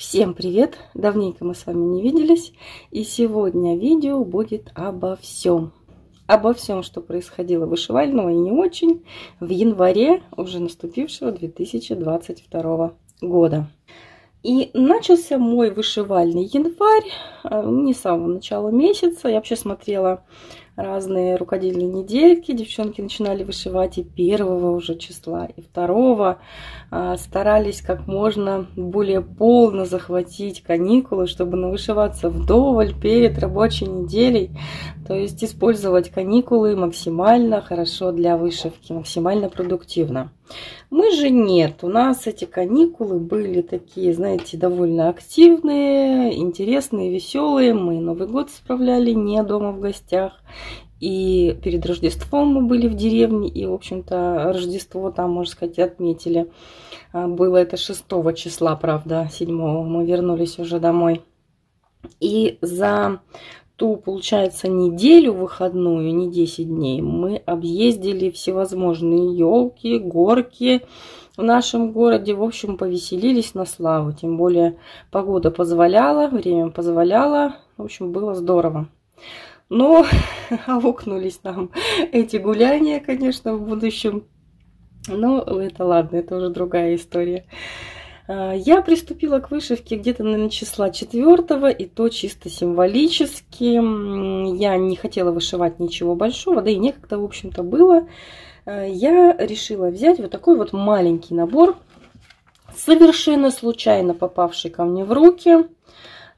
Всем привет! Давненько мы с вами не виделись, и сегодня видео будет обо всем. Обо всем, что происходило вышивального и не очень в январе уже наступившего 2022 года. И начался мой вышивальный январь э, не с самого начала месяца. Я вообще смотрела разные рукодельные недельки. Девчонки начинали вышивать и первого уже числа, и второго. А, старались как можно более полно захватить каникулы, чтобы навышиваться вдоволь перед рабочей неделей. То есть использовать каникулы максимально хорошо для вышивки, максимально продуктивно. Мы же нет. У нас эти каникулы были такие, знаете, довольно активные, интересные, веселые. Мы Новый год справляли не дома в гостях. И перед Рождеством мы были в деревне, и, в общем-то, Рождество там, можно сказать, отметили. А, было это 6 числа, правда, 7 мы вернулись уже домой. И за ту, получается, неделю выходную, не 10 дней, мы объездили всевозможные елки, горки в нашем городе. В общем, повеселились на славу. Тем более погода позволяла, время позволяло. В общем, было здорово. Но аукнулись нам эти гуляния, конечно, в будущем. Но это ладно, это уже другая история. А, я приступила к вышивке где-то, наверное, числа четвертого, и то чисто символически. Я не хотела вышивать ничего большого, да и некогда, в общем-то, было. А, я решила взять вот такой вот маленький набор, совершенно случайно попавший ко мне в руки.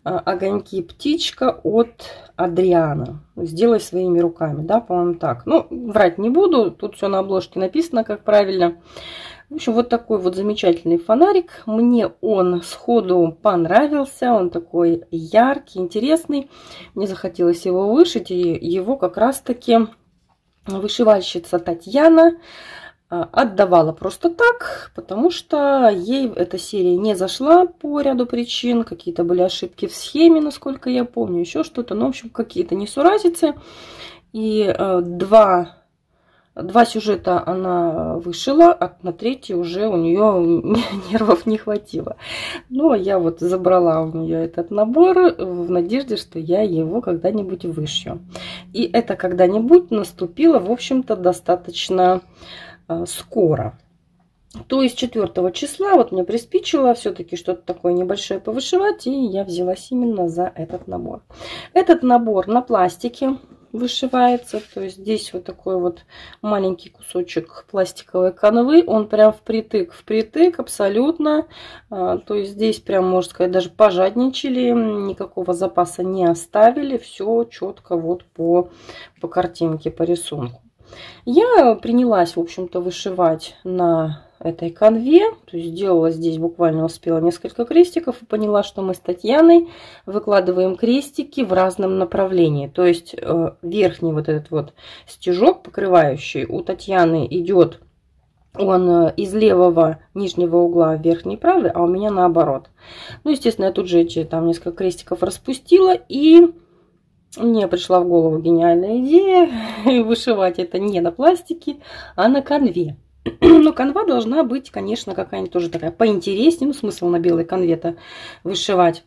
А, огоньки птичка от Адриана. Сделай своими руками, да, по-моему, так. Ну, врать не буду, тут все на обложке написано, как правильно. В общем, вот такой вот замечательный фонарик. Мне он сходу понравился. Он такой яркий, интересный. Мне захотелось его вышить. И его как раз-таки вышивальщица Татьяна отдавала просто так, потому что ей эта серия не зашла по ряду причин. Какие-то были ошибки в схеме, насколько я помню, еще что-то. Ну, в общем, какие-то несуразицы. И э, два, два сюжета она вышила, а на третий уже у нее нервов не хватило. Но я вот забрала у нее этот набор в надежде, что я его когда-нибудь вышью. И это когда-нибудь наступило, в общем-то, достаточно Э, скоро. То есть 4 числа вот мне приспичило все-таки что-то такое небольшое повышивать, и я взялась именно за этот набор. Этот набор на пластике вышивается, то есть здесь вот такой вот маленький кусочек пластиковой канвы, он прям впритык, впритык абсолютно, а, то есть здесь прям, можно сказать, даже пожадничали, никакого запаса не оставили, все четко вот по, по картинке, по рисунку. Я принялась, в общем-то, вышивать на этой конве. То есть сделала здесь, буквально успела несколько крестиков и поняла, что мы с Татьяной выкладываем крестики в разном направлении. То есть э, верхний вот этот вот стежок покрывающий у Татьяны идет он э, из левого нижнего угла в верхний правый, а у меня наоборот. Ну, естественно, я тут же эти там несколько крестиков распустила и мне пришла в голову гениальная идея вышивать это не на пластике, а на конве. Но канва должна быть, конечно, какая-нибудь тоже такая поинтереснее. Ну, смысл на белой конве-то вышивать.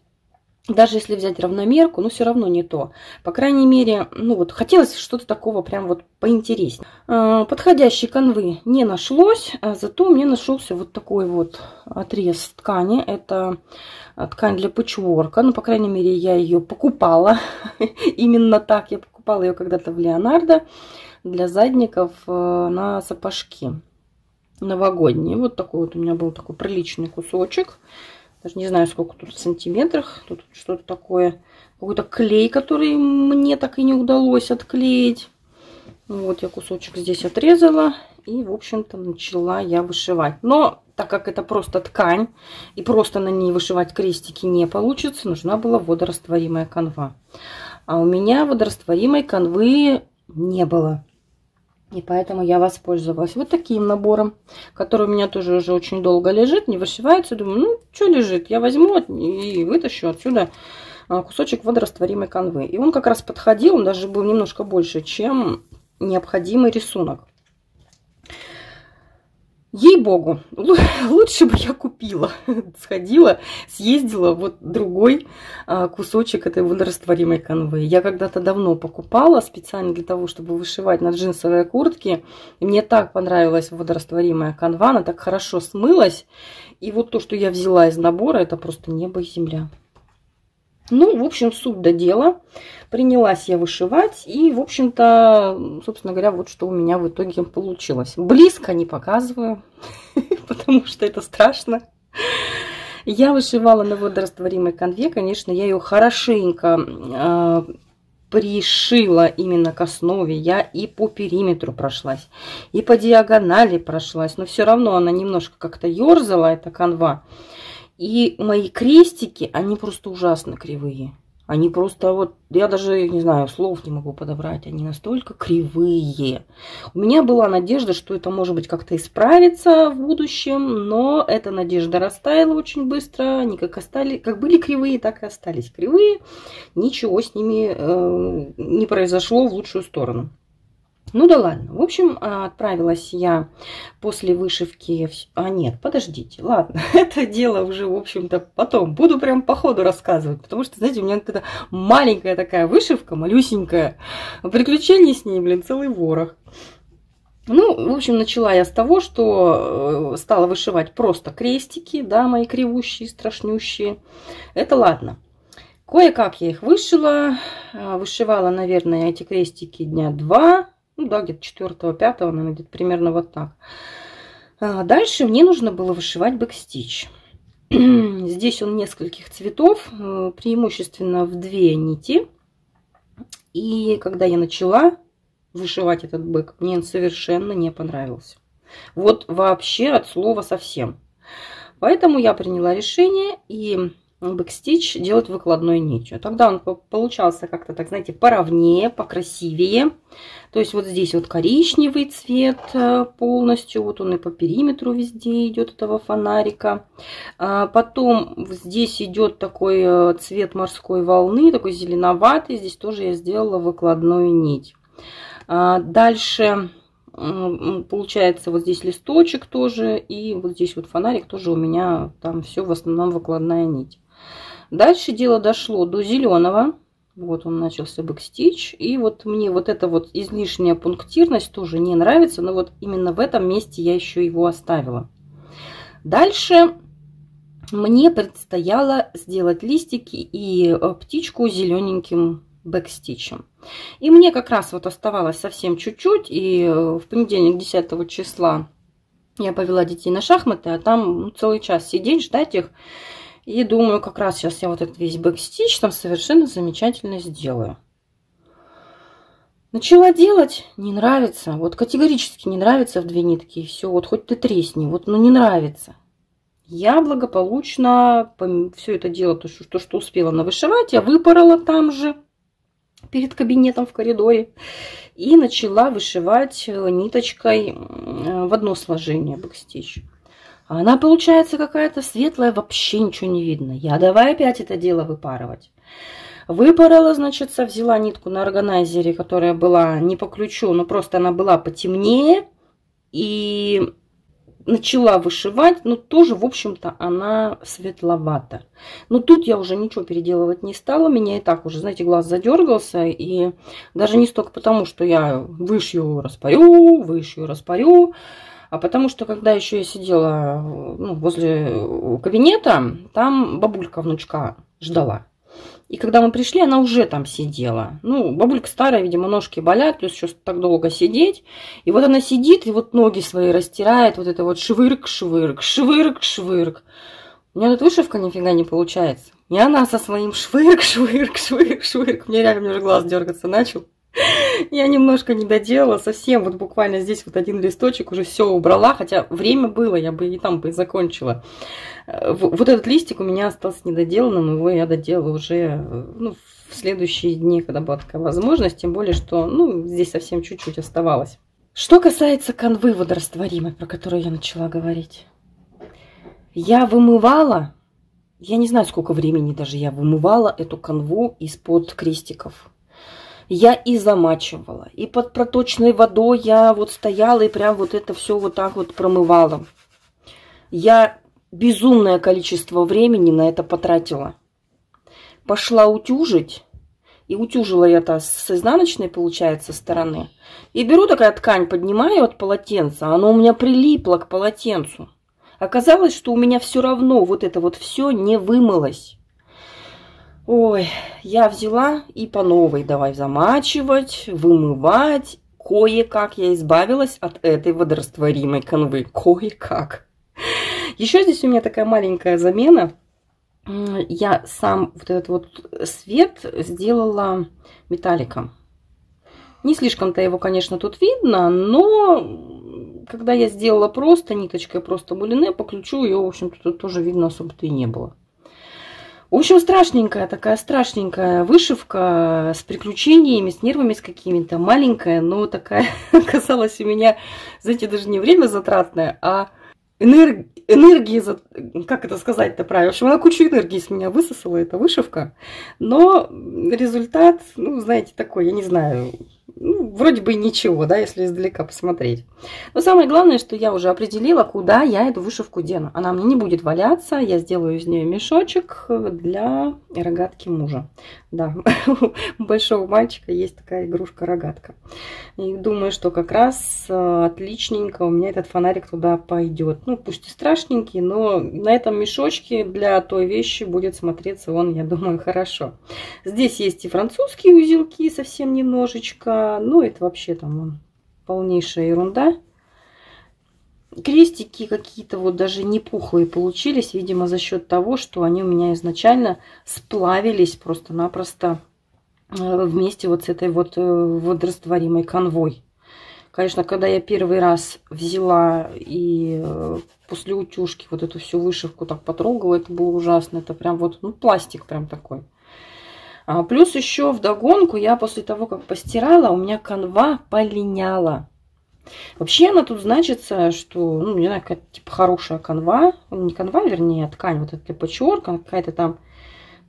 Даже если взять равномерку, но все равно не то. По крайней мере, ну вот, хотелось что-то такого прям вот поинтереснее. А, подходящей канвы не нашлось, а зато мне нашелся вот такой вот отрез ткани. Это ткань для пучворка. Ну, по крайней мере, я ее покупала. Именно так я покупала ее когда-то в Леонардо для задников э, на сапожки новогодние. Вот такой вот у меня был такой приличный кусочек. Даже не знаю, сколько тут в сантиметрах. Тут что-то такое. Какой-то клей, который мне так и не удалось отклеить. Вот я кусочек здесь отрезала. И, в общем-то, начала я вышивать. Но, так как это просто ткань, и просто на ней вышивать крестики не получится, нужна была водорастворимая канва. А у меня водорастворимой канвы не было. И поэтому я воспользовалась вот таким набором, который у меня тоже уже очень долго лежит, не вышивается. Думаю, ну, что лежит, я возьму и вытащу отсюда а, кусочек водорастворимой канвы. И он как раз подходил, он даже был немножко больше, чем необходимый рисунок. Ей-богу, лучше бы я купила, сходила, съездила вот другой а, кусочек этой водорастворимой канвы. Я когда-то давно покупала специально для того, чтобы вышивать на джинсовые куртки. Мне так понравилась водорастворимая канва, она так хорошо смылась. И вот то, что я взяла из набора, это просто небо и земля. Ну, в общем, суть до дела. Принялась я вышивать. И, в общем-то, собственно говоря, вот что у меня в итоге получилось. Близко не показываю, потому что это страшно. Я вышивала на водорастворимой конве. Конечно, я ее хорошенько э, пришила именно к основе. Я и по периметру прошлась, и по диагонали прошлась. Но все равно она немножко как-то ерзала, эта канва. И мои крестики, они просто ужасно кривые. Они просто вот, я даже, не знаю, слов не могу подобрать, они настолько кривые. У меня была надежда, что это может быть как-то исправится в будущем, но эта надежда растаяла очень быстро. Они как, остались, как были кривые, так и остались кривые. Ничего с ними э, не произошло в лучшую сторону. Ну да ладно. В общем, а, отправилась я после вышивки... А нет, подождите, ладно. Это дело уже, в общем-то, потом. Буду прям по ходу рассказывать. Потому что, знаете, у меня эта маленькая такая вышивка, малюсенькая. Приключений с ней, блин, целый ворох. Ну, в общем, начала я с того, что э, стала вышивать просто крестики, да, мои кривущие, страшнющие. Это ладно. Кое-как я их вышила. А, вышивала, наверное, эти крестики дня два ну да, где-то 4-5, наверное, где-то примерно вот так. А дальше мне нужно было вышивать backstitch. Здесь он нескольких цветов, э, преимущественно в две нити. И когда я начала вышивать этот back, мне он совершенно не понравился. Вот вообще от слова совсем. Поэтому я приняла решение и бэкстич делать выкладной нитью. Тогда он получался как-то, так знаете, поровнее, покрасивее. То есть вот здесь вот коричневый цвет э, полностью, вот он и по периметру везде идет этого фонарика. А потом здесь идет такой э, цвет морской волны, такой зеленоватый. Здесь тоже я сделала выкладную нить. А дальше получается вот здесь листочек тоже и вот здесь вот фонарик тоже у меня там все в основном выкладная нить Дальше дело дошло до зеленого. Вот он начался бэкстич. И вот мне вот эта вот излишняя пунктирность тоже не нравится. Но вот именно в этом месте я еще его оставила. Дальше мне предстояло сделать листики и э, птичку зелененьким бэкстичем. И мне как раз вот оставалось совсем чуть-чуть. И э, в понедельник 10 числа я повела детей на шахматы, а там ну, целый час сидеть, ждать их. И думаю, как раз сейчас я вот этот весь бэкстич там совершенно замечательно сделаю. Начала делать, не нравится. Вот категорически не нравится в две нитки. И все, вот хоть ты тресни, вот ну не нравится. Я благополучно все это дело, то, что, то, что успела навышивать, я выпорола там же, перед кабинетом в коридоре. И начала вышивать э, ниточкой в одно сложение бэкстич. А она получается какая-то светлая, вообще ничего не видно. Я давай опять это дело выпарывать. Выпарала, значит, взяла нитку на органайзере, которая была не по ключу, но просто она была потемнее. И начала вышивать, но тоже, в общем-то, она светловата. Но тут я уже ничего переделывать не стала. Меня и так уже, знаете, глаз задергался. И даже не столько потому, что я вышью, распарю, вышью, распарю. А потому что, когда еще я сидела ну, возле кабинета, там бабулька внучка ждала. И когда мы пришли, она уже там сидела. Ну, бабулька старая, видимо, ножки болят, плюс еще так долго сидеть. И вот она сидит и вот ноги свои растирает, вот это вот швырк-швырк, швырк-швырк. У меня тут вышивка нифига не получается. И она со своим швырк-швырк-швырк-швырк. Мне реально уже глаз дергаться начал. Я немножко не доделала, совсем вот буквально здесь вот один листочек уже все убрала, хотя время было, я бы и там бы закончила. Э, вот этот листик у меня остался недоделанным, его я доделала уже э, ну, в следующие дни, когда была такая возможность, тем более, что ну, здесь совсем чуть-чуть оставалось. Что касается канвы водорастворимой, про которую я начала говорить. Я вымывала, я не знаю, сколько времени даже я вымывала эту канву из-под крестиков. Я и замачивала, и под проточной водой я вот стояла и прям вот это все вот так вот промывала. Я безумное количество времени на это потратила. Пошла утюжить, и утюжила я то с изнаночной, получается, стороны. И беру такая ткань, поднимаю от полотенца, оно у меня прилипло к полотенцу. Оказалось, что у меня все равно вот это вот все не вымылось. Ой, я взяла и по новой давай замачивать, вымывать. Кое-как я избавилась от этой водорастворимой канвы. Кое-как. Еще здесь у меня такая маленькая замена. Я сам вот этот вот свет сделала металликом. Не слишком-то его, конечно, тут видно, но когда я сделала просто ниточкой, просто мулине, по ключу ее, в общем-то, тут тоже видно особо-то и не было. В общем, страшненькая, такая страшненькая вышивка с приключениями, с нервами с какими-то. Маленькая, но такая оказалась у меня, знаете, даже не время затратное, а энерг... энергии, как это сказать-то правильно, в общем, она кучу энергии с меня высосала, эта вышивка, но результат, ну, знаете, такой, я не знаю, вроде бы ничего, да, если издалека посмотреть. Но самое главное, что я уже определила, куда я эту вышивку дену. Она мне не будет валяться, я сделаю из нее мешочек для рогатки мужа. Да, у большого мальчика есть такая игрушка-рогатка. И думаю, что как раз э, отличненько у меня этот фонарик туда пойдет. Ну, пусть и страшненький, но на этом мешочке для той вещи будет смотреться он, я думаю, хорошо. Здесь есть и французские узелки совсем немножечко, ну, это вообще там полнейшая ерунда. Крестики какие-то вот даже не пухлые получились, видимо, за счет того, что они у меня изначально сплавились просто-напросто э, вместе вот с этой вот э, водорастворимой конвой. Конечно, когда я первый раз взяла и э, после утюжки вот эту всю вышивку так потрогала, это было ужасно. Это прям вот, ну, пластик прям такой. А, плюс еще в догонку я после того, как постирала, у меня канва полиняла. Вообще она тут значится, что, ну, не знаю, какая-то типа хорошая канва. Не канва, вернее, а ткань, вот эта патчворк, какая-то там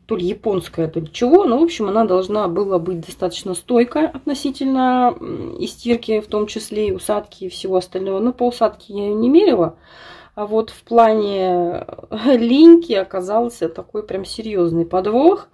то ли японская, то ли чего. Но, в общем, она должна была быть достаточно стойкая относительно и стирки, в том числе и усадки и всего остального. Но по усадке я ее не мерила. А вот в плане линьки оказался такой прям серьезный подвох.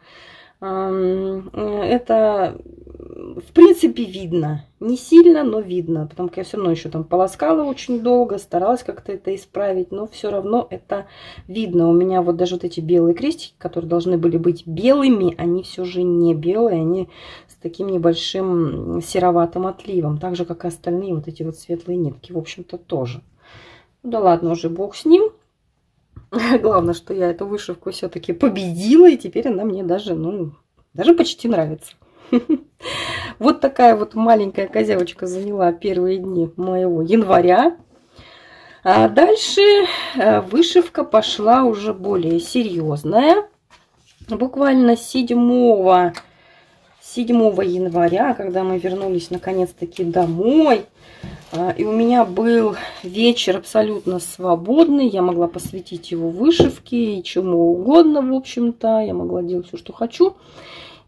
Это, в принципе, видно. Не сильно, но видно. Потому что я все равно еще там полоскала очень долго, старалась как-то это исправить. Но все равно это видно. У меня вот даже вот эти белые крестики, которые должны были быть белыми, они все же не белые. Они с таким небольшим сероватым отливом. Так же, как и остальные вот эти вот светлые нитки. В общем-то, тоже. Ну да ладно, уже бог с ним. Главное, что я эту вышивку все-таки победила, и теперь она мне даже, ну, даже почти нравится. Вот такая вот маленькая козявочка заняла первые дни моего января. А дальше э, вышивка пошла уже более серьезная. Буквально 7, 7 января, когда мы вернулись наконец-таки домой, и у меня был вечер абсолютно свободный. Я могла посвятить его вышивке и чему угодно, в общем-то. Я могла делать все, что хочу.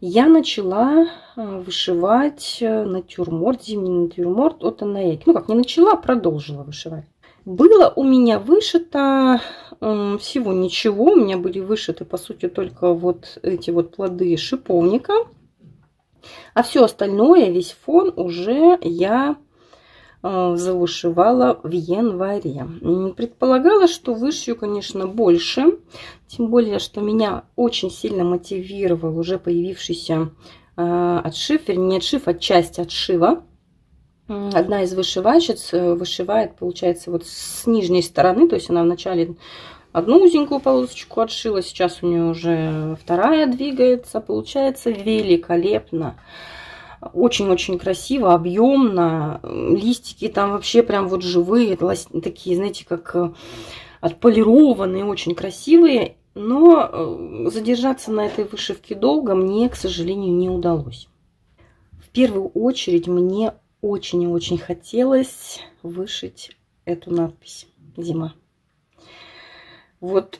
Я начала а, вышивать э, натюрморт, зимний натюрморт от Анаэки. Ну как, не начала, а продолжила вышивать. Было у меня вышито всего ничего. У меня были вышиты, по сути, только вот эти вот плоды шиповника. А все остальное, весь фон уже я завышивала в январе. Предполагала, что вышью, конечно, больше. Тем более, что меня очень сильно мотивировал уже появившийся э, отшив, вернее, не отшив, а часть отшива. Одна из вышивальщиц э, вышивает, получается, вот с нижней стороны, то есть она вначале одну узенькую полосочку отшила, сейчас у нее уже вторая двигается, получается великолепно. Очень-очень красиво, объемно. Листики там вообще прям вот живые, такие, знаете, как э, отполированные, очень красивые. Но э, задержаться на этой вышивке долго мне, к сожалению, не удалось. В первую очередь мне очень и очень хотелось вышить эту надпись «Зима». Вот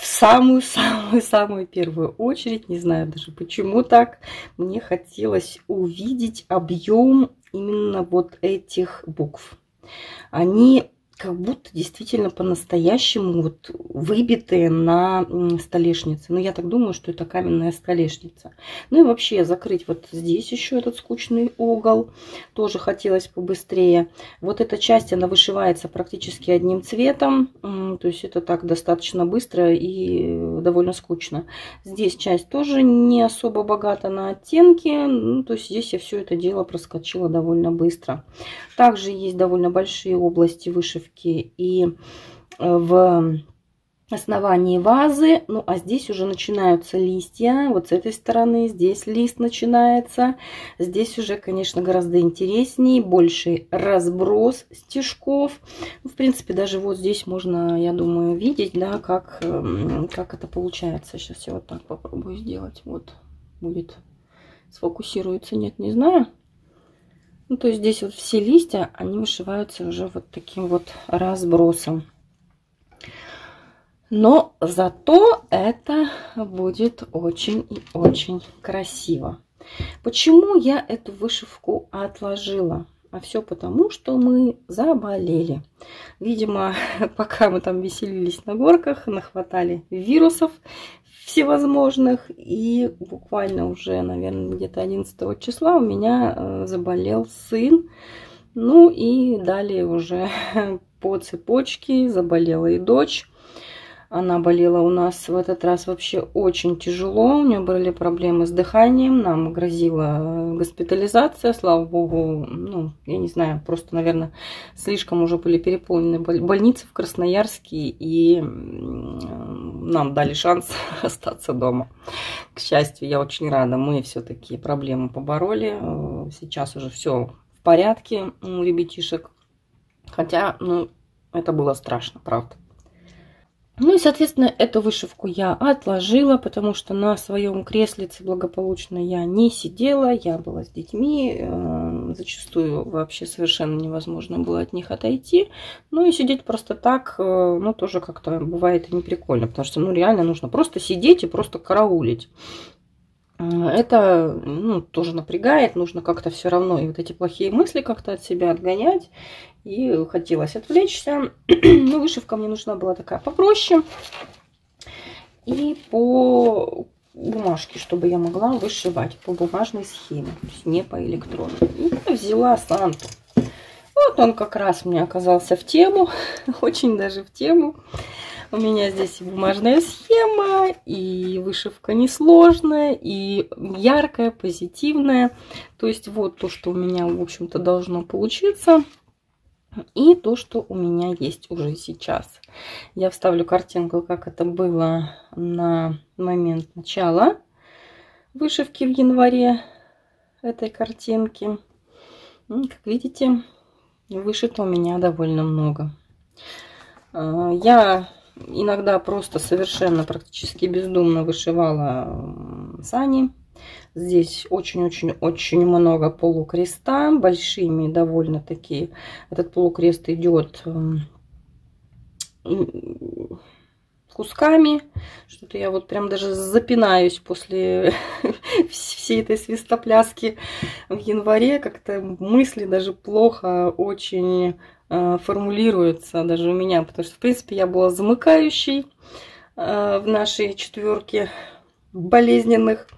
в самую-самую-самую первую очередь, не знаю даже почему так, мне хотелось увидеть объем именно вот этих букв. Они как будто действительно по-настоящему вот выбитые на столешнице. Ну, я так думаю, что это каменная столешница. Ну и вообще закрыть вот здесь еще этот скучный угол. Тоже хотелось побыстрее. Вот эта часть, она вышивается практически одним цветом. То есть это так достаточно быстро и довольно скучно. Здесь часть тоже не особо богата на оттенки. Ну, то есть здесь я все это дело проскочила довольно быстро. Также есть довольно большие области вышивки и э, в основании вазы. Ну, а здесь уже начинаются листья. Вот с этой стороны здесь лист начинается. Здесь уже, конечно, гораздо интереснее. Больший разброс стежков. Ну, в принципе, даже вот здесь можно, я думаю, видеть, да, как, эм, как это получается. Сейчас я вот так попробую сделать. Вот будет сфокусируется. Нет, не знаю. Ну, то есть здесь вот все листья, они вышиваются уже вот таким вот разбросом. Но зато это будет очень и очень красиво. Почему я эту вышивку отложила? А все потому, что мы заболели. Видимо, пока мы там веселились на горках, нахватали вирусов всевозможных. И буквально уже, наверное, где-то 11 числа у меня э, заболел сын. Ну и далее уже по цепочке заболела и дочь. Она болела у нас в этот раз вообще очень тяжело. У нее были проблемы с дыханием. Нам грозила госпитализация. Слава богу, ну, я не знаю, просто, наверное, слишком уже были переполнены больницы в Красноярске. И нам дали шанс остаться дома. К счастью, я очень рада. Мы все-таки проблемы побороли. Сейчас уже все в порядке у ребятишек. Хотя, ну, это было страшно, правда. Ну и, соответственно, эту вышивку я отложила, потому что на своем креслице благополучно я не сидела, я была с детьми, э, зачастую вообще совершенно невозможно было от них отойти. Ну и сидеть просто так, э, ну тоже как-то бывает и не прикольно, потому что, ну реально нужно просто сидеть и просто караулить. Это ну, тоже напрягает, нужно как-то все равно и вот эти плохие мысли как-то от себя отгонять. И хотелось отвлечься. Но вышивка мне нужна была такая попроще. И по бумажке, чтобы я могла вышивать по бумажной схеме, то есть не по электрону. И я взяла Санту. Вот он как раз мне оказался в тему, очень даже в тему. У меня здесь и бумажная схема, и вышивка несложная, и яркая, позитивная. То есть вот то, что у меня, в общем-то, должно получиться. И то, что у меня есть уже сейчас. Я вставлю картинку, как это было на момент начала вышивки в январе этой картинки. Ну, как видите, вышито у меня довольно много. А, я иногда просто совершенно практически бездумно вышивала сани. Здесь очень-очень-очень много полукреста, большими довольно-таки. Этот полукрест идет эм, кусками. Что-то я вот прям даже запинаюсь после всей этой свистопляски в январе. Как-то мысли даже плохо очень э, формулируются даже у меня. Потому что, в принципе, я была замыкающей э, в нашей четверке болезненных.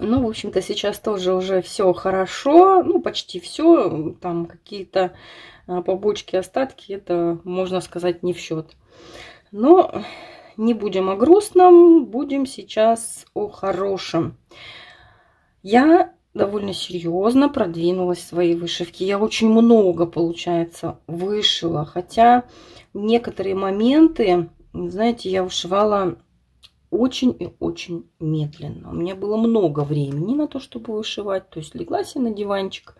Ну, в общем-то, сейчас тоже уже все хорошо, ну, почти все. Там какие-то а, побочки, остатки, это, можно сказать, не в счет. Но не будем о грустном, будем сейчас о хорошем. Я довольно серьезно продвинулась в своей вышивке. Я очень много, получается, вышила. Хотя некоторые моменты, знаете, я вышивала очень и очень медленно. У меня было много времени на то, чтобы вышивать. То есть легла себе на диванчик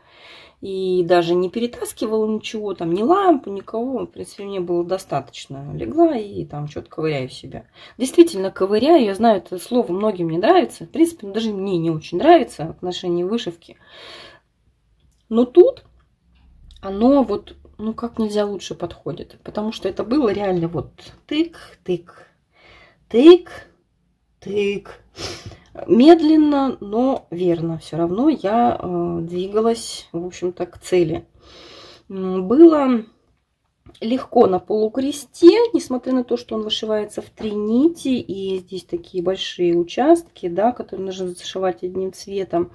и даже не перетаскивала ничего, там ни лампу, никого. В принципе, мне было достаточно. Легла и там что-то ковыряю себя. Действительно ковыряю, я знаю, это слово многим не нравится. В принципе, даже мне не очень нравится в отношении вышивки. Но тут оно вот, ну как нельзя лучше подходит. Потому что это было реально вот тык-тык тык, тык. Медленно, но верно. Все равно я э, двигалась, в общем-то, к цели. Было легко на полукресте, несмотря на то, что он вышивается в три нити, и здесь такие большие участки, да, которые нужно зашивать одним цветом.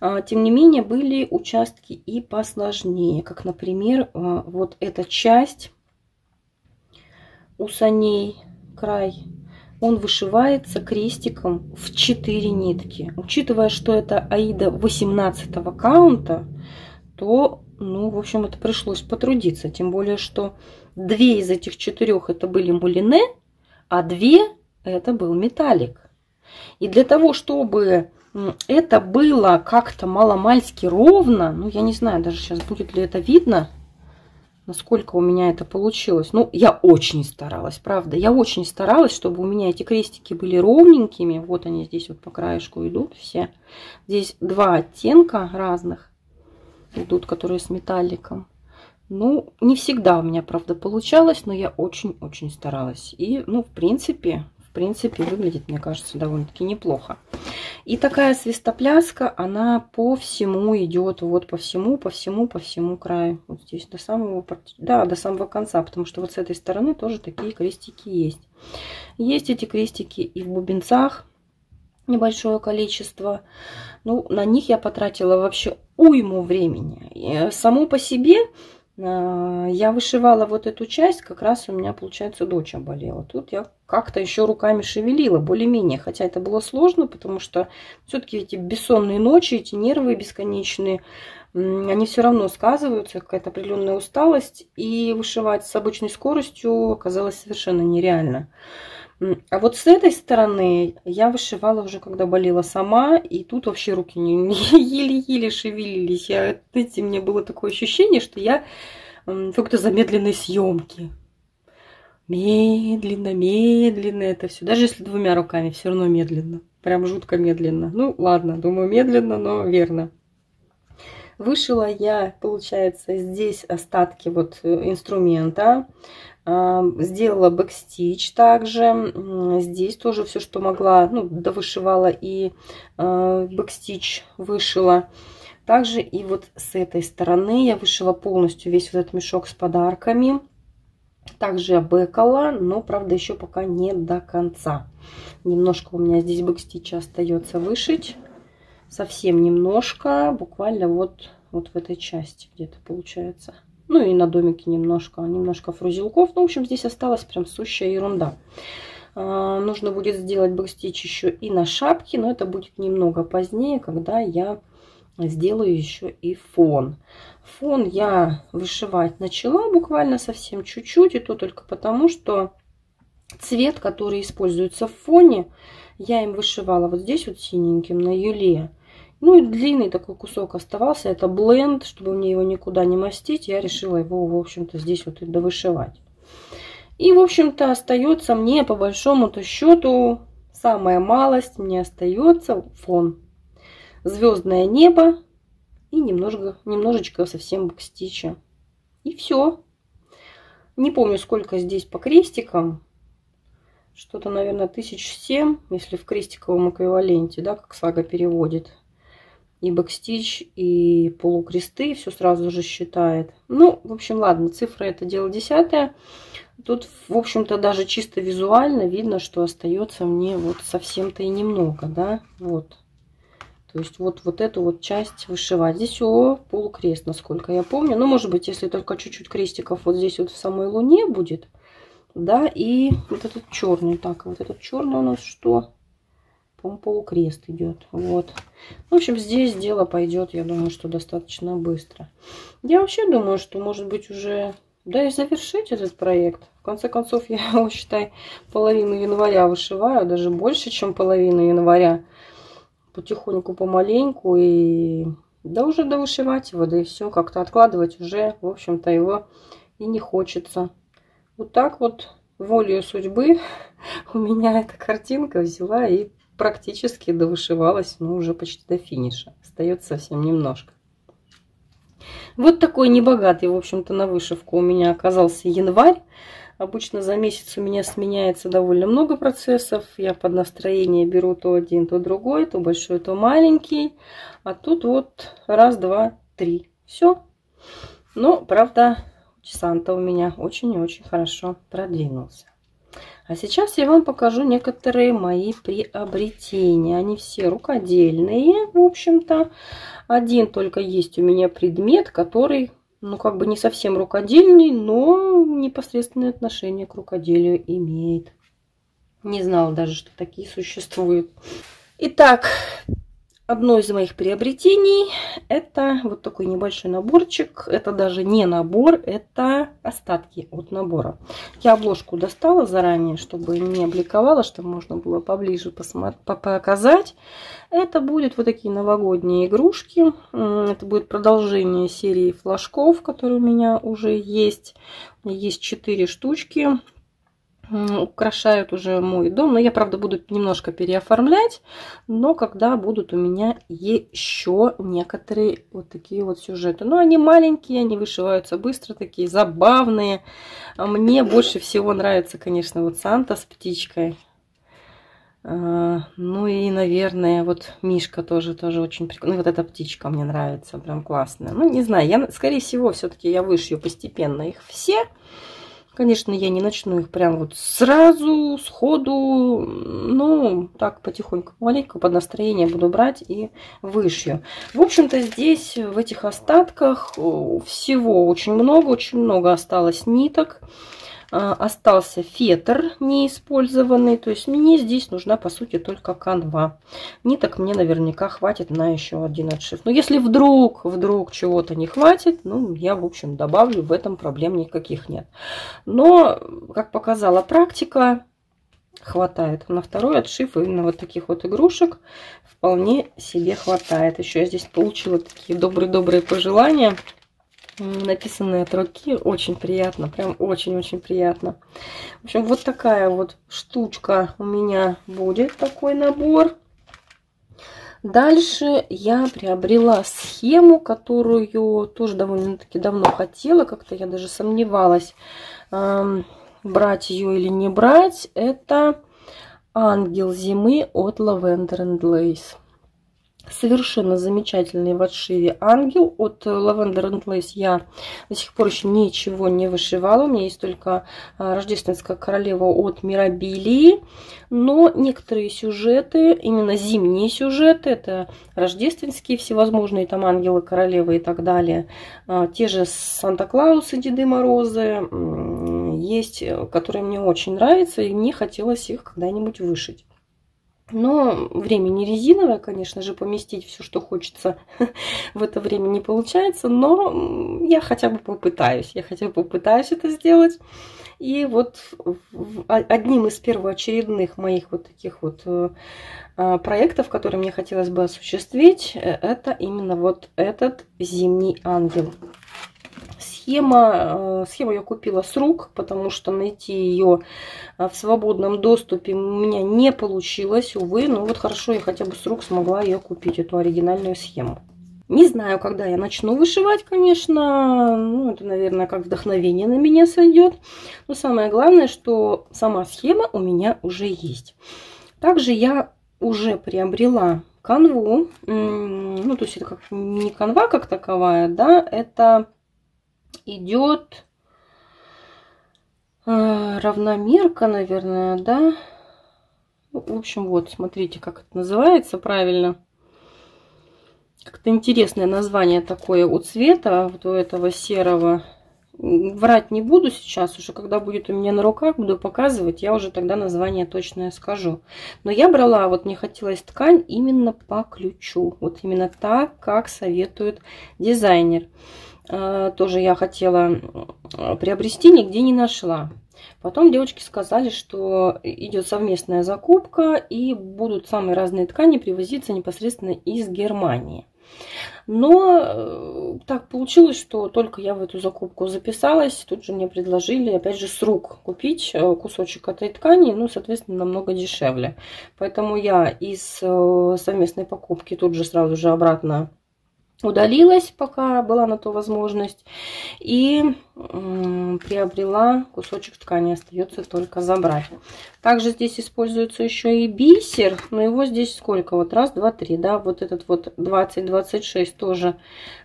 А, тем не менее, были участки и посложнее, как, например, а, вот эта часть у саней, край, он вышивается крестиком в 4 нитки. Учитывая, что это аида 18 каунта, то ну, в общем, это пришлось потрудиться. Тем более, что две из этих четырех это были мулине, а две это был металлик. И для того, чтобы это было как-то маломальски ровно, ну, я не знаю, даже сейчас будет ли это видно, насколько у меня это получилось. Ну, я очень старалась, правда. Я очень старалась, чтобы у меня эти крестики были ровненькими. Вот они здесь вот по краешку идут все. Здесь два оттенка разных идут, которые с металликом. Ну, не всегда у меня, правда, получалось, но я очень-очень старалась. И, ну, в принципе, принципе, выглядит, мне кажется, довольно-таки неплохо. И такая свистопляска, она по всему идет, вот по всему, по всему, по всему краю. Вот здесь до самого, да, до самого конца, потому что вот с этой стороны тоже такие крестики есть. Есть эти крестики и в бубенцах, небольшое количество. Ну, на них я потратила вообще уйму времени. И само по себе э, я вышивала вот эту часть, как раз у меня, получается, дочь болела. Тут я как-то еще руками шевелила, более-менее. Хотя это было сложно, потому что все-таки эти бессонные ночи, эти нервы бесконечные, они все равно сказываются, какая-то определенная усталость. И вышивать с обычной скоростью оказалось совершенно нереально. А вот с этой стороны я вышивала уже, когда болела сама, и тут вообще руки еле-еле шевелились. Я, знаете, мне было такое ощущение, что я в какой-то замедленной съемке. Медленно, медленно это все. Даже если двумя руками, все равно медленно. Прям жутко медленно. Ну, ладно, думаю, медленно, но верно. Вышила я, получается, здесь остатки вот э, инструмента. Сделала backstitch также. Здесь тоже все, что могла, ну, довышивала и а, backstitch вышила. Также и вот с этой стороны я вышила полностью весь вот этот мешок с подарками. Также бэкала, но, правда, еще пока не до конца. Немножко у меня здесь backstitch а остается вышить. Совсем немножко, буквально вот, вот в этой части где-то получается. Ну и на домике немножко, немножко фрузелков. Ну, в общем, здесь осталась прям сущая ерунда. А, нужно будет сделать бэкстич еще и на шапке, но это будет немного позднее, когда я сделаю еще и фон. Фон я вышивать начала буквально совсем чуть-чуть, и то только потому, что цвет, который используется в фоне, я им вышивала вот здесь вот синеньким на юле. Ну и длинный такой кусок оставался. Это бленд, чтобы мне его никуда не мастить. Я решила его, в общем-то, здесь вот и довышивать. И, в общем-то, остается мне по большому-то счету самая малость. Мне остается фон. Звездное небо и немножко, немножечко совсем букстича. И все. Не помню, сколько здесь по крестикам. Что-то, наверное, тысяч семь, если в крестиковом эквиваленте, да, как сага переводит и бэкстич, и полукресты, все сразу же считает. Ну, в общем, ладно, цифра это дело десятое. Тут, в общем-то, даже чисто визуально видно, что остается мне вот совсем-то и немного, да, вот. То есть вот, вот эту вот часть вышивать. Здесь о полукрест, насколько я помню. Ну, может быть, если только чуть-чуть крестиков вот здесь вот в самой луне будет, да, и вот этот черный. Так, вот этот черный у нас что? по полукрест идет. Вот. В общем, здесь дело пойдет, я думаю, что достаточно быстро. Я вообще думаю, что, может быть, уже, да и завершить этот проект. В конце концов, я его, считай, половину января вышиваю, даже больше, чем половину января. Потихоньку, помаленьку, и да уже довышивать его, да и все, как-то откладывать уже, в общем-то, его и не хочется. Вот так вот волею судьбы у меня эта картинка взяла и практически довышивалась, ну, уже почти до финиша. Остается совсем немножко. Вот такой небогатый, в общем-то, на вышивку у меня оказался январь. Обычно за месяц у меня сменяется довольно много процессов. Я под настроение беру то один, то другой, то большой, то маленький. А тут вот раз, два, три. Все. Но, правда, Санта у меня очень и очень хорошо продвинулся. А сейчас я вам покажу некоторые мои приобретения. Они все рукодельные, в общем-то. Один только есть у меня предмет, который ну, как бы не совсем рукодельный, но непосредственное отношение к рукоделию имеет. Не знала даже, что такие существуют. Итак, Одно из моих приобретений это вот такой небольшой наборчик. Это даже не набор, это остатки от набора. Я обложку достала заранее, чтобы не обликовала, чтобы можно было поближе показать. Это будут вот такие новогодние игрушки. Это будет продолжение серии флажков, которые у меня уже есть. Есть 4 штучки украшают уже мой дом. Но я, правда, буду немножко переоформлять. Но когда будут у меня еще некоторые вот такие вот сюжеты. Но они маленькие, они вышиваются быстро, такие забавные. Мне больше всего нравится, конечно, вот Санта с птичкой. А, ну и, наверное, вот Мишка тоже, тоже очень прикольный. Ну, вот эта птичка мне нравится, прям классная. Ну, не знаю, я, скорее всего, все-таки я вышью постепенно их все. Конечно, я не начну их прям вот сразу, сходу, ну, так потихоньку, маленько под настроение буду брать и вышью. В общем-то, здесь, в этих остатках, всего очень много, очень много осталось ниток. А, остался фетр неиспользованный. То есть мне здесь нужна, по сути, только канва. Ниток мне наверняка хватит на еще один отшив. Но если вдруг, вдруг чего-то не хватит, ну, я, в общем, добавлю. В этом проблем никаких нет. Но, как показала практика, хватает. На второй отшив именно вот таких вот игрушек вполне себе хватает. Еще я здесь получила такие добрые-добрые пожелания написанные от руки. Очень приятно, прям очень-очень приятно. В общем, вот такая вот штучка у меня будет, такой набор. Дальше я приобрела схему, которую тоже довольно-таки давно хотела. Как-то я даже сомневалась, брать ее или не брать. Это ангел зимы от Lavender and Lace. Совершенно замечательный в отшиве ангел. От Lavender and Lace я до сих пор еще ничего не вышивала. У меня есть только а, рождественская королева от Мирабилии. Но некоторые сюжеты, именно зимние сюжеты, это рождественские всевозможные, там ангелы, королевы и так далее. А, те же Санта-Клаусы, Деды Морозы есть, которые мне очень нравятся, и мне хотелось их когда-нибудь вышить. Но время не резиновое, конечно же, поместить все, что хочется в это время не получается, но я хотя бы попытаюсь, я хотя бы попытаюсь это сделать. И вот одним из первоочередных моих вот таких вот э, а, проектов, которые мне хотелось бы осуществить, э, это именно вот этот зимний ангел. Схема, э, схему я купила с рук, потому что найти ее э, в свободном доступе у меня не получилось, увы. Но вот хорошо, я хотя бы с рук смогла ее купить, эту оригинальную схему. Не знаю, когда я начну вышивать, конечно. Ну, это, наверное, как вдохновение на меня сойдет. Но самое главное, что сама схема у меня уже есть. Также я уже приобрела канву. Ну, то есть это как не канва как таковая, да, это идет э, равномерка, наверное, да. В общем, вот, смотрите, как это называется правильно. Как-то интересное название такое у цвета, вот у этого серого. Врать не буду сейчас, уже когда будет у меня на руках, буду показывать, я уже тогда название точное скажу. Но я брала, вот мне хотелось ткань именно по ключу. Вот именно так, как советует дизайнер. Э, тоже я хотела приобрести, нигде не нашла. Потом девочки сказали, что идет совместная закупка и будут самые разные ткани привозиться непосредственно из Германии. Но э, так получилось, что только я в эту закупку записалась, тут же мне предложили, опять же, с рук купить э, кусочек этой ткани, ну, соответственно, намного дешевле. Поэтому я из совместной покупки тут же сразу же обратно удалилась, пока была на то возможность. И приобрела кусочек ткани, остается только забрать. Также здесь используется еще и бисер, но его здесь сколько? Вот раз, два, три, да, вот этот вот 20-26 тоже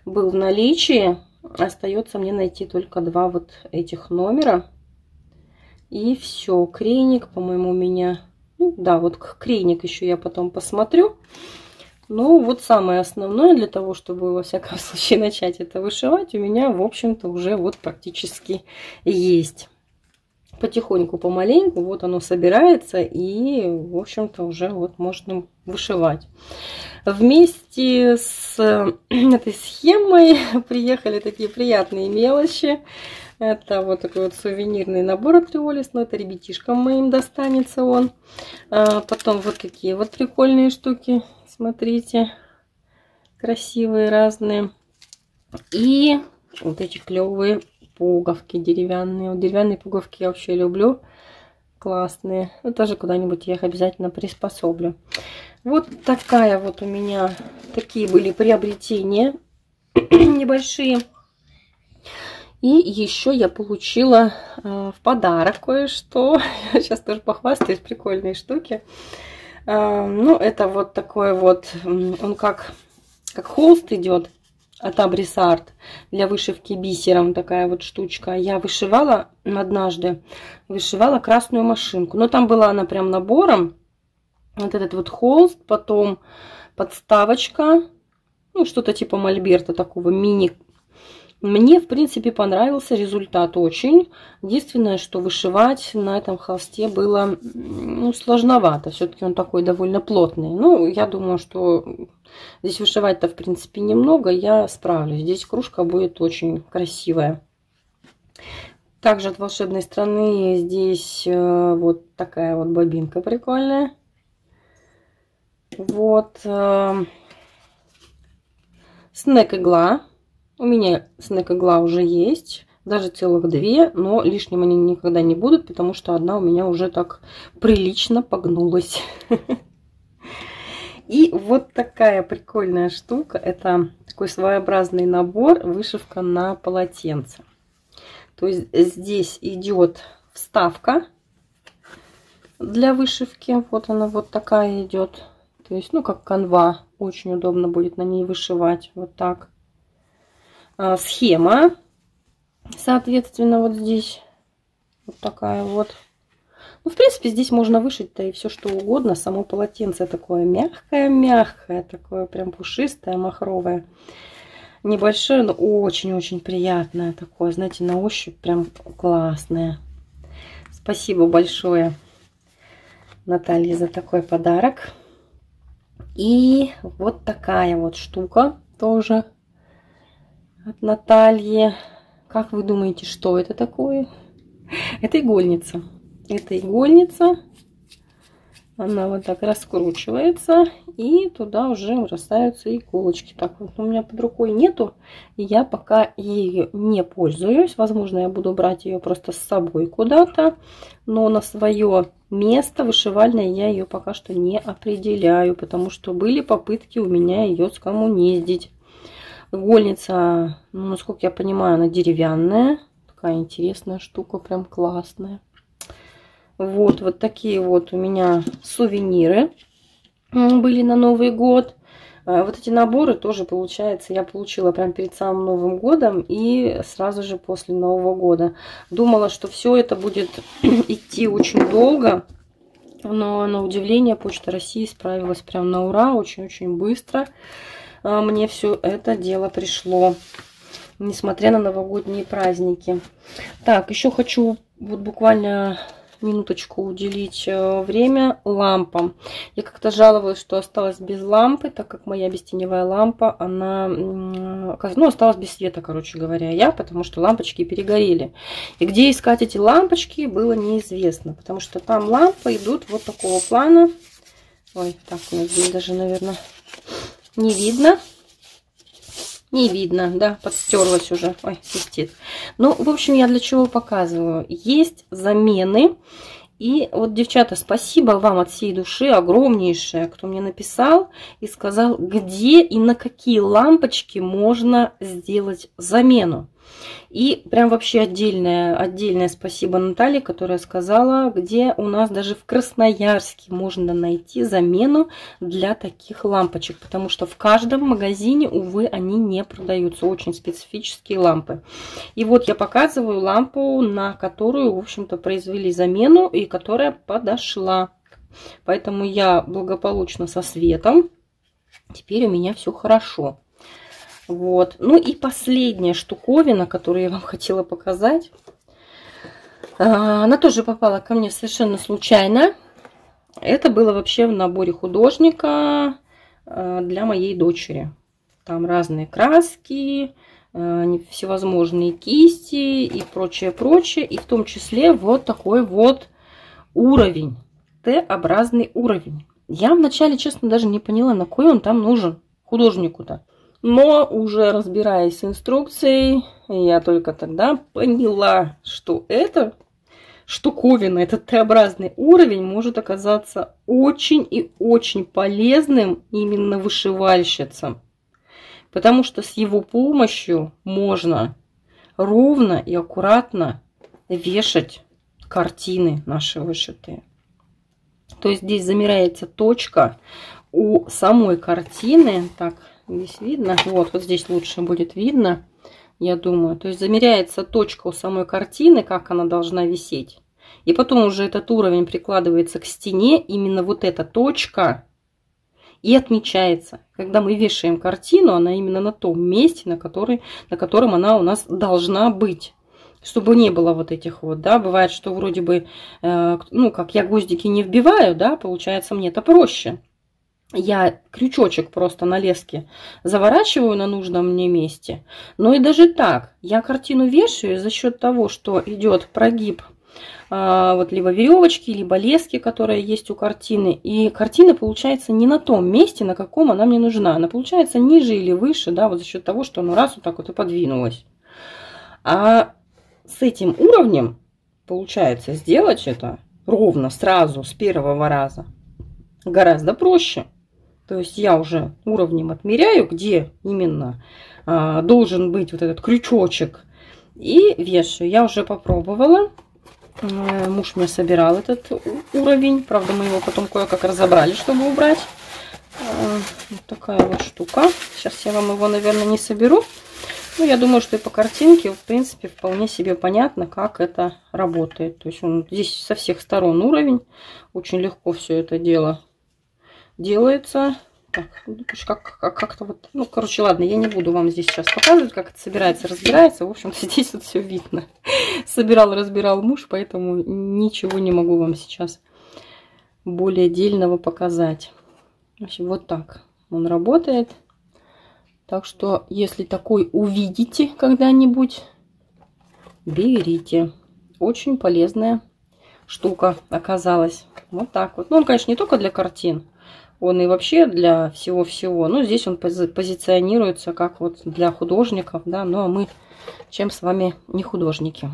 был в наличии. Остается мне найти только два вот этих номера. И все, крейник, по-моему, у меня... Ну, да, вот крейник еще я потом посмотрю. Ну, вот самое основное для того, чтобы во всяком случае начать это вышивать, у меня, в общем-то, уже вот практически есть. Потихоньку, помаленьку, вот оно собирается, и, в общем-то, уже вот можно вышивать. Вместе с этой схемой приехали такие приятные мелочи. Это вот такой вот сувенирный набор от Триолис, но это ребятишкам моим достанется он. А потом вот такие вот прикольные штуки Смотрите, красивые разные. И вот эти клевые пуговки деревянные. Вот деревянные пуговки я вообще люблю. Классные. Ну, тоже куда-нибудь я их обязательно приспособлю. Вот такая вот у меня, такие были приобретения небольшие. И еще я получила э, в подарок кое-что. Сейчас тоже похвастаюсь, прикольные штуки. Эм, ну, это вот такой вот, он как, как холст идет от Абрисарт для вышивки бисером. Такая вот штучка. Я вышивала однажды, вышивала красную машинку. Но там была она прям набором. Вот этот вот холст, потом подставочка, ну, что-то типа мольберта такого мини мне, в принципе, понравился результат очень. Единственное, что вышивать на этом холсте было ну, сложновато. Все-таки он такой довольно плотный. Ну, я думаю, что здесь вышивать-то, в принципе, немного. Я справлюсь. Здесь кружка будет очень красивая. Также от волшебной страны здесь э, вот такая вот бобинка прикольная. Вот. Э, снэк-игла у меня снэк-игла уже есть, даже целых две, но лишним они никогда не будут, потому что одна у меня уже так прилично погнулась. И вот такая прикольная штука. Это такой своеобразный набор, вышивка на полотенце. То есть здесь идет вставка для вышивки. Вот она вот такая идет. То есть, ну, как канва. Очень удобно будет на ней вышивать. Вот так. А, схема. Соответственно, вот здесь вот такая вот. Ну, в принципе, здесь можно вышить-то и все что угодно. Само полотенце такое мягкое-мягкое, такое прям пушистое, махровое. Небольшое, но очень-очень приятное такое. Знаете, на ощупь прям классное. Спасибо большое, Наталье, за такой подарок. И вот такая вот штука тоже от Натальи. Как вы думаете, что это такое? Это игольница. Это игольница. Она вот так раскручивается. И туда уже бросаются иголочки. Так вот у меня под рукой нету. И я пока ею не пользуюсь. Возможно, я буду брать ее просто с собой куда-то. Но на свое место вышивальное я ее пока что не определяю. Потому что были попытки у меня ее скоммуниздить. Игольница, ну, насколько я понимаю, она деревянная. Такая интересная штука, прям классная. Вот, вот такие вот у меня сувениры были на Новый год. А, вот эти наборы тоже, получается, я получила прям перед самым Новым годом и сразу же после Нового года. Думала, что все это будет идти очень долго, но на удивление Почта России справилась прям на ура, очень-очень быстро. Мне все это дело пришло, несмотря на новогодние праздники. Так, еще хочу вот буквально минуточку уделить э, время лампам. Я как-то жаловалась, что осталась без лампы, так как моя бестеневая лампа, она, ну, осталась без света, короче говоря, я, потому что лампочки перегорели. И где искать эти лампочки, было неизвестно, потому что там лампы идут вот такого плана. Ой, так, у нас здесь даже, наверное, не видно. Не видно, да, подстерлась уже. Ой, свистит. Ну, в общем, я для чего показываю. Есть замены. И вот, девчата, спасибо вам от всей души, огромнейшее, кто мне написал и сказал, где и на какие лампочки можно сделать замену. И прям вообще отдельное, отдельное спасибо Наталье, которая сказала, где у нас даже в Красноярске можно найти замену для таких лампочек. Потому что в каждом магазине, увы, они не продаются. Очень специфические лампы. И вот я показываю лампу, на которую, в общем-то, произвели замену и которая подошла. Поэтому я благополучно со светом. Теперь у меня все хорошо. Вот. Ну и последняя штуковина, которую я вам хотела показать. А, она тоже попала ко мне совершенно случайно. Это было вообще в наборе художника а, для моей дочери. Там разные краски, а, всевозможные кисти и прочее, прочее. И в том числе вот такой вот уровень. Т-образный уровень. Я вначале, честно, даже не поняла, на кой он там нужен художнику-то. Но уже разбираясь с инструкцией, я только тогда поняла, что это штуковина, этот Т-образный уровень может оказаться очень и очень полезным именно вышивальщицам. Потому что с его помощью можно ровно и аккуратно вешать картины наши вышитые. То есть здесь замеряется точка у самой картины. Так, Здесь видно. Вот, вот здесь лучше будет видно, я думаю. То есть замеряется точка у самой картины, как она должна висеть. И потом уже этот уровень прикладывается к стене, именно вот эта точка и отмечается. Когда мы вешаем картину, она именно на том месте, на, который, на котором она у нас должна быть. Чтобы не было вот этих вот, да, бывает, что вроде бы, э, ну, как я гвоздики не вбиваю, да, получается мне это проще я крючочек просто на леске заворачиваю на нужном мне месте. Но и даже так, я картину вешаю за счет того, что идет прогиб а, вот либо веревочки, либо лески, которая есть у картины. И картина получается не на том месте, на каком она мне нужна. Она получается ниже или выше, да, вот за счет того, что оно раз вот так вот и подвинулось. А с этим уровнем получается сделать это ровно сразу, с первого раза, гораздо проще. То есть я уже уровнем отмеряю, где именно а, должен быть вот этот крючочек. И вешаю. Я уже попробовала. Э, муж мне собирал этот уровень. Правда, мы его потом кое-как разобрали, чтобы убрать. Э, вот такая вот штука. Сейчас я вам его, наверное, не соберу. Ну, я думаю, что и по картинке, в принципе, вполне себе понятно, как это работает. То есть он здесь со всех сторон уровень. Очень легко все это дело делается. Так, как, как, как-то вот, ну, короче, ладно, я не буду вам здесь сейчас показывать, как это собирается, разбирается. В общем-то, здесь вот все видно. Собирал, разбирал муж, поэтому ничего не могу вам сейчас более дельного показать. В общем, вот так он работает. Так что, если такой увидите когда-нибудь, берите. Очень полезная штука оказалась. Вот так вот. Ну, он, конечно, не только для картин, он и вообще для всего-всего. Ну, здесь он позиционируется как вот для художников, да, но мы чем с вами не художники.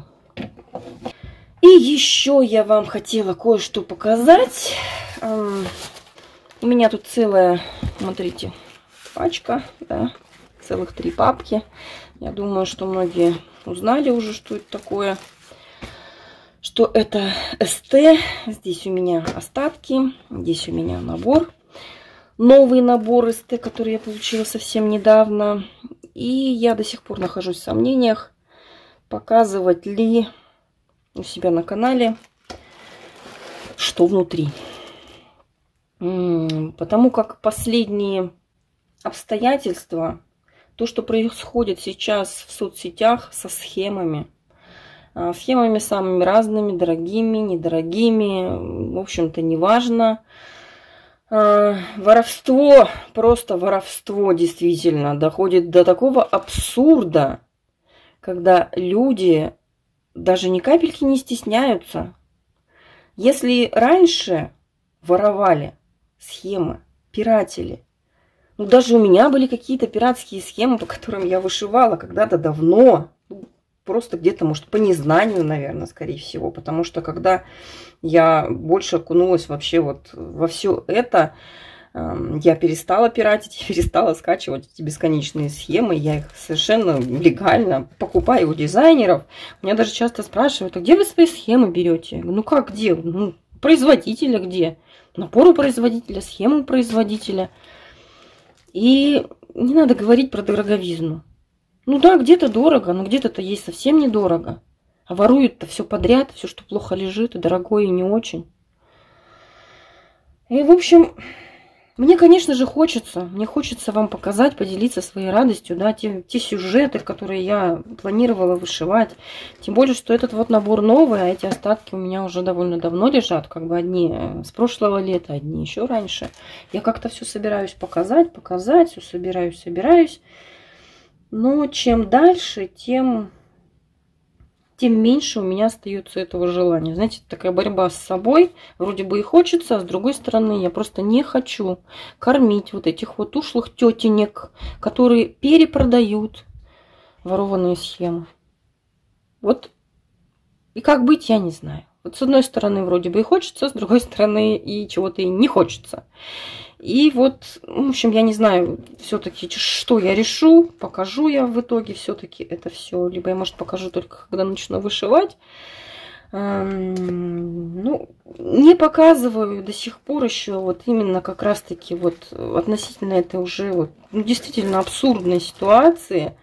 И еще я вам хотела кое-что показать. У меня тут целая, смотрите, пачка, да, целых три папки. Я думаю, что многие узнали уже, что это такое. Что это СТ. Здесь у меня остатки, здесь у меня набор новый набор из Т, я получила совсем недавно. И я до сих пор нахожусь в сомнениях, показывать ли у себя на канале, что внутри. Потому как последние обстоятельства, то, что происходит сейчас в соцсетях со схемами, а, схемами самыми разными, дорогими, недорогими, в общем-то, неважно. важно воровство, просто воровство действительно доходит до такого абсурда, когда люди даже ни капельки не стесняются. Если раньше воровали схемы, пиратели, ну даже у меня были какие-то пиратские схемы, по которым я вышивала когда-то давно, просто где-то, может, по незнанию, наверное, скорее всего. Потому что когда я больше окунулась вообще вот во все это, эм, я перестала пиратить, перестала скачивать эти бесконечные схемы. Я их совершенно легально покупаю у дизайнеров. Меня даже часто спрашивают, а где вы свои схемы берете? Ну как где? Ну, производителя где? Напор у производителя, схему производителя. И не надо говорить про дороговизну. Ну да, где-то дорого, но где-то-то есть совсем недорого. А воруют-то все подряд, все, что плохо лежит, и дорогое, и не очень. И, в общем, мне, конечно же, хочется, мне хочется вам показать, поделиться своей радостью, да, те, те сюжеты, которые я планировала вышивать. Тем более, что этот вот набор новый, а эти остатки у меня уже довольно давно лежат, как бы одни с прошлого лета, одни еще раньше. Я как-то все собираюсь показать, показать, все собираюсь, собираюсь. Но чем дальше, тем, тем меньше у меня остается этого желания. Знаете, такая борьба с собой. Вроде бы и хочется, а с другой стороны я просто не хочу кормить вот этих вот ушлых тетенек, которые перепродают ворованные схемы. Вот и как быть, я не знаю. Вот с одной стороны вроде бы и хочется, с другой стороны и чего-то и не хочется. И вот, в общем, я не знаю все-таки, что я решу, покажу я в итоге все-таки это все. Либо я, может, покажу только, когда начну вышивать. Эм, ну, не показываю до сих пор еще вот именно как раз-таки вот относительно этой уже вот ну, действительно абсурдной ситуации,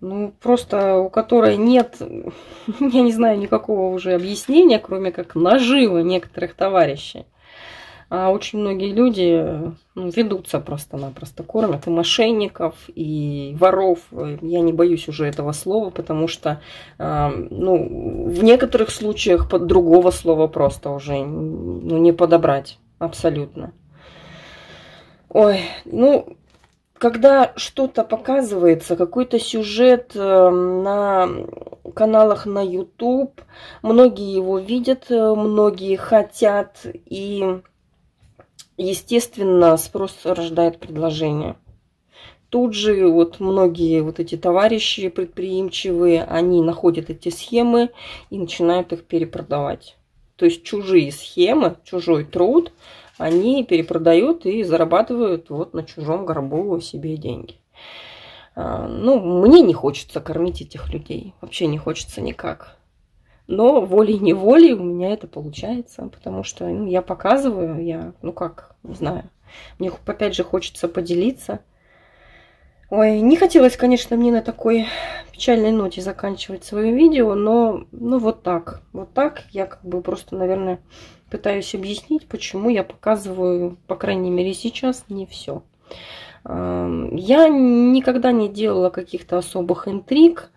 ну, просто у которой нет, я не знаю, никакого уже объяснения, кроме как нажива некоторых товарищей. А очень многие люди ну, ведутся просто-напросто, кормят и мошенников, и воров. Я не боюсь уже этого слова, потому что ну, в некоторых случаях под другого слова просто уже ну, не подобрать абсолютно. Ой, ну, когда что-то показывается, какой-то сюжет э, на каналах на YouTube, многие его видят, э, многие хотят, и естественно, спрос рождает предложение. Тут же вот многие вот эти товарищи предприимчивые, они находят эти схемы и начинают их перепродавать. То есть чужие схемы, чужой труд, они перепродают и зарабатывают вот на чужом горбу себе деньги. А, ну, мне не хочется кормить этих людей. Вообще не хочется никак. Но волей-неволей у меня это получается, потому что ну, я показываю, я, ну как, не знаю, мне опять же хочется поделиться. Ой, не хотелось, конечно, мне на такой печальной ноте заканчивать свое видео, но ну вот так, вот так я как бы просто, наверное, пытаюсь объяснить, почему я показываю, по крайней мере сейчас, не все. Я никогда не делала каких-то особых интриг,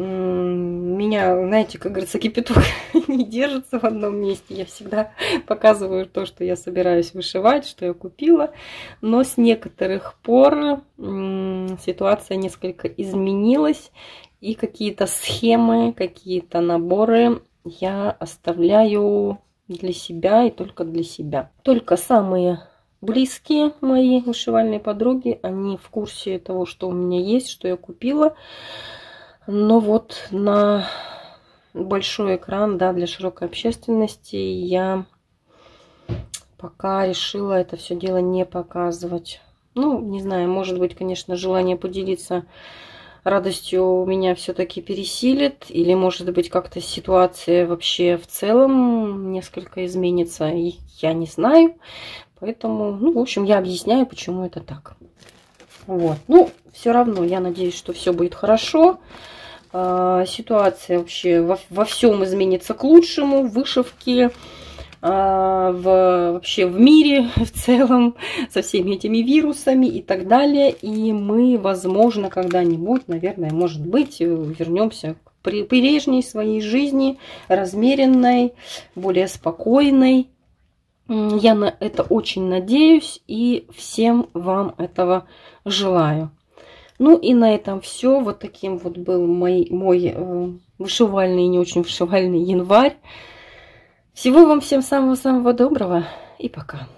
меня, знаете, как говорится, кипяток не держится в одном месте. Я всегда показываю то, что я собираюсь вышивать, что я купила. Но с некоторых пор ситуация несколько изменилась. И какие-то схемы, какие-то наборы я оставляю для себя и только для себя. Только самые близкие мои вышивальные подруги, они в курсе того, что у меня есть, что я купила. Но вот на большой экран, да, для широкой общественности я пока решила это все дело не показывать. Ну, не знаю, может быть, конечно, желание поделиться радостью у меня все-таки пересилит, или, может быть, как-то ситуация вообще в целом несколько изменится, я не знаю. Поэтому, ну, в общем, я объясняю, почему это так. Вот. Ну, все равно, я надеюсь, что все будет хорошо. А, ситуация вообще во, во всем изменится к лучшему, в вышивке, а, в, вообще в мире в целом, со всеми этими вирусами и так далее. И мы, возможно, когда-нибудь, наверное, может быть, вернемся к прежней своей жизни, размеренной, более спокойной. Я на это очень надеюсь и всем вам этого желаю. Ну и на этом все. Вот таким вот был мой, мой э, вышивальный и не очень вышивальный январь. Всего вам всем самого-самого доброго и пока.